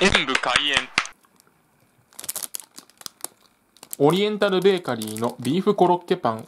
演武開演。オリエンタルベーカリーのビーフコロッケパン。